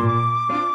Música